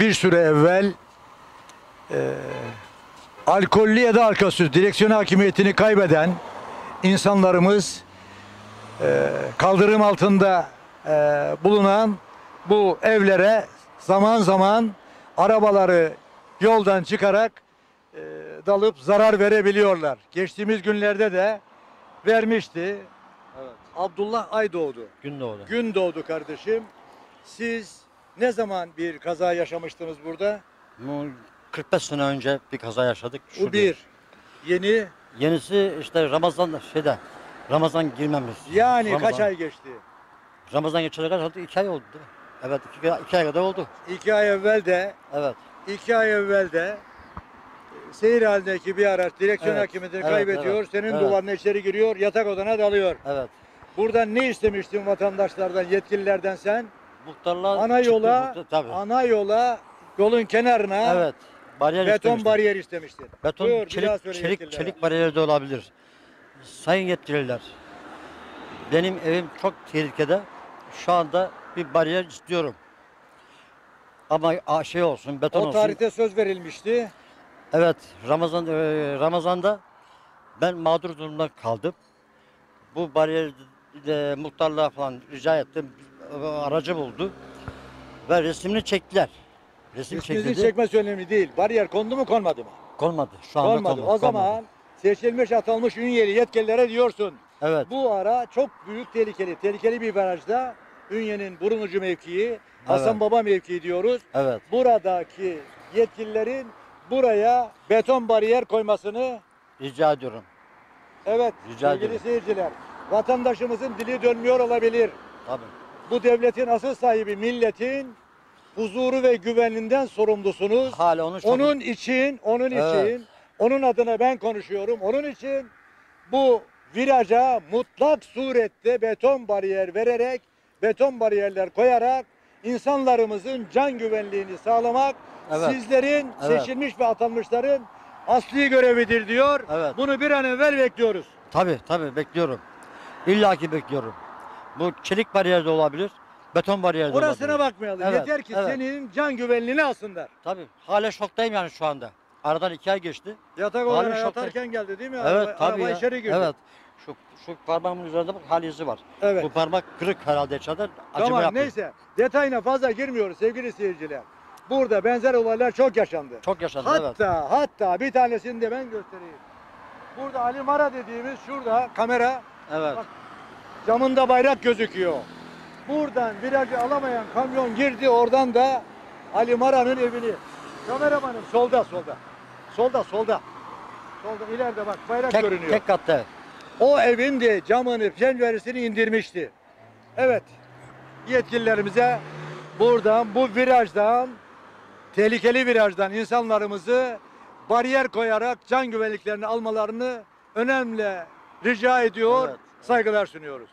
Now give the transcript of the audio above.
bir süre evvel e, alkollü ya da alkolsüz direksiyon hakimiyetini kaybeden insanlarımız e, kaldırım altında e, bulunan bu evlere zaman zaman arabaları yoldan çıkarak e, dalıp zarar verebiliyorlar. Geçtiğimiz günlerde de vermişti. Evet. Abdullah Aydoğdu. Gün doğdu. Gün doğdu kardeşim. Siz ne zaman bir kaza yaşamıştınız burada? Bu 45 sene önce bir kaza yaşadık. Bu bir. Yeni Yenisi işte Ramazan şeyde. Ramazan girmemiz. yani Ramazan, kaç ay geçti? Ramazan geçene kadar oldu. iki ay oldu. değil mi? Evet iki, iki ay kadar oldu. İki ay evvel de Evet. iki ay evvel de e, seyir halindeki bir araç direksiyon Evet, hakimiyetini evet, kaybediyor. evet, Senin evet. duvarına içeri giriyor. Yatak odana dalıyor. Evet. Buradan ne istemiştin vatandaşlardan, yetkililerden sen? Muhtarlar Ana çıktı yola, tabii. ana yola yolun kenarına evet. Bariyer beton istemiştik. bariyer istemiştin. Beton, Buyur, bir çelik, söyle çelik, yetkililere. çelik bariyeri de olabilir. Sayın yetkililer, benim evim çok tehlikede. Şu anda bir bariyer istiyorum. Ama a- şey olsun, beton O olsun. tarihte söz verilmişti. Evet, Ramazan e, Ramazan'da ben mağdur durumda kaldım. Bu bariyeri de muhtarlığa falan rica ettim. Aracı buldu. Ve resimini çektiler. Resim İsminizi çekildi. çekmesi önemli değil. Bariyer kondu mu konmadı mı? Konmadı. Şu anda Konmadı. konmadı. O zaman seçilmiş atılmış Ünyeli yetkililere diyorsun. Evet. Bu ara çok büyük tehlikeli. Tehlikeli bir barajda Ünye'nin Burunucu mevkii, Hasan. Baba mevkii diyoruz. Evet. Buradaki yetkililerin buraya beton bariyer koymasını Rica ediyorum. evet Rica sevgili ederim. seyirciler vatandaşımızın dili dönmüyor olabilir. Tabii. Bu devletin asıl sahibi milletin huzuru ve güveninden sorumlusunuz. Hala onu çok... Onun için, onun Evet. için, onun adına ben konuşuyorum. Onun için bu viraja mutlak surette beton bariyer vererek, beton bariyerler koyarak insanlarımızın can güvenliğini sağlamak Evet. sizlerin Evet. seçilmiş ve atanmışların asli görevidir diyor. Evet. Bunu bir an evvel bekliyoruz. Tabii tabii bekliyorum. İlla ki bekliyorum. Bu çelik bariyer de olabilir. Beton bariyer de Orasına olabilir. bakmayalım. Evet, Yeter ki evet. senin can güvenliğini alsınlar. Tabii. Hala şoktayım yani şu anda. Aradan iki ay geçti. Yatak Vallahi odana şokta- yatarken geldi değil mi? evet araba, tabii araba ya. içeri girdi. Evet. Şu, şu parmağımın üzerinde bak hal izi var. Evet. Bu parmak kırık herhalde içeride. Acıma Tamam yapıyor. neyse detayına fazla girmiyoruz sevgili seyirciler. Burada benzer olaylar çok yaşandı. Çok yaşandı evet. hatta hatta bir tanesini de ben göstereyim. Burada Ali Mara dediğimiz şurada kamera Evet. Bak. Camında bayrak gözüküyor. Buradan virajı alamayan kamyon girdi oradan da Ali Mara'nın evini. Kameramanım solda solda. Solda solda. Solda ileride bak bayrak Tek, görünüyor. tek katta. O evin de camını, penceresini indirmişti. Evet, yetkililerimize buradan, bu virajdan, tehlikeli virajdan insanlarımızı bariyer koyarak can güvenliklerini almalarını önemli rica ediyor, Evet. saygılar sunuyoruz.